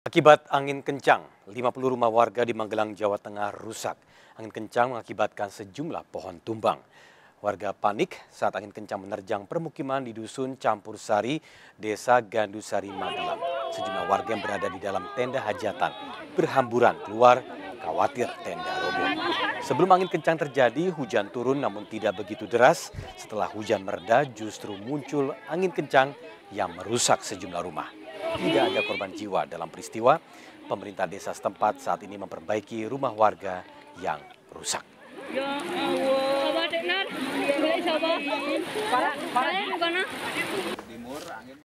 Akibat angin kencang, 50 rumah warga di Magelang, Jawa Tengah rusak. Angin kencang mengakibatkan sejumlah pohon tumbang. Warga panik saat angin kencang menerjang permukiman di Dusun Campur Sari, Desa Gandusari, Magelang. Sejumlah warga yang berada di dalam tenda hajatan berhamburan keluar khawatir tenda roboh. Sebelum angin kencang terjadi, hujan turun namun tidak begitu deras. Setelah hujan mereda, justru muncul angin kencang yang merusak sejumlah rumah. Tidak ada korban jiwa dalam peristiwa. Pemerintah desa setempat saat ini memperbaiki rumah warga yang rusak. Ya Allah.